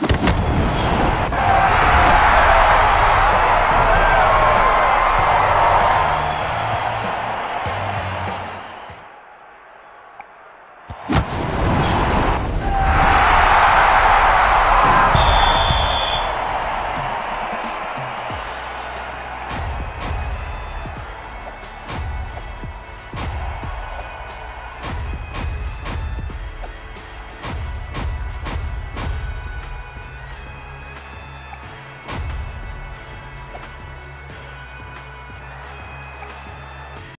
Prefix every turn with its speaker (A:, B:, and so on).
A: you